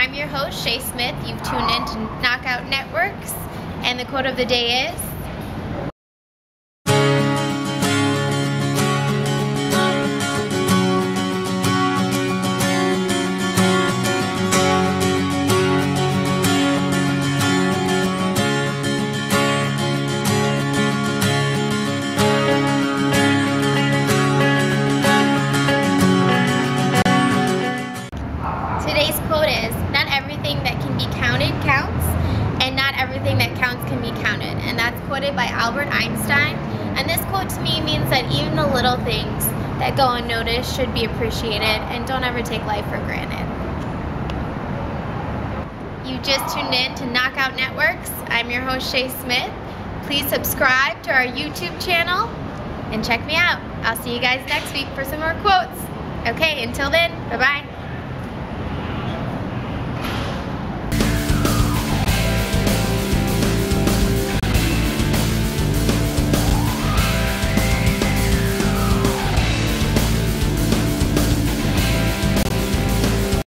I'm your host, Shea Smith. You've tuned in to Knockout Networks, and the quote of the day is quoted by Albert Einstein. And this quote to me means that even the little things that go unnoticed should be appreciated, and don't ever take life for granted. You just tuned in to Knockout Networks. I'm your host, Shea Smith. Please subscribe to our YouTube channel and check me out. I'll see you guys next week for some more quotes. Okay, until then, bye bye.